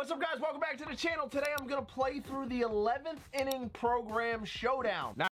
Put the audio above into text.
What's up guys, welcome back to the channel. Today I'm gonna play through the 11th inning program showdown. Now